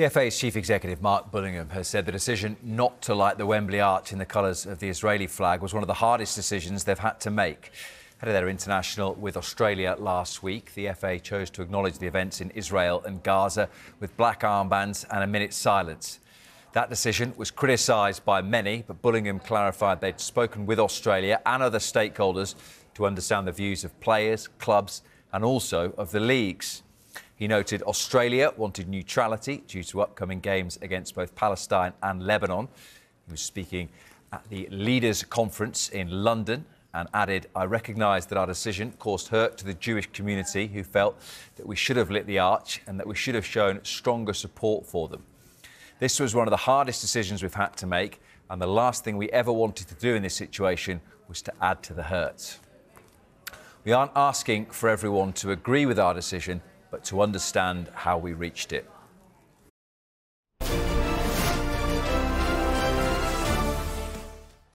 The FA's chief executive, Mark Bullingham, has said the decision not to light the Wembley arch in the colours of the Israeli flag was one of the hardest decisions they've had to make. Ahead of their international with Australia last week, the FA chose to acknowledge the events in Israel and Gaza with black armbands and a minute's silence. That decision was criticised by many, but Bullingham clarified they'd spoken with Australia and other stakeholders to understand the views of players, clubs, and also of the leagues. He noted Australia wanted neutrality due to upcoming games against both Palestine and Lebanon. He was speaking at the Leaders' Conference in London and added, I recognise that our decision caused hurt to the Jewish community who felt that we should have lit the arch and that we should have shown stronger support for them. This was one of the hardest decisions we've had to make, and the last thing we ever wanted to do in this situation was to add to the hurt. We aren't asking for everyone to agree with our decision, but to understand how we reached it.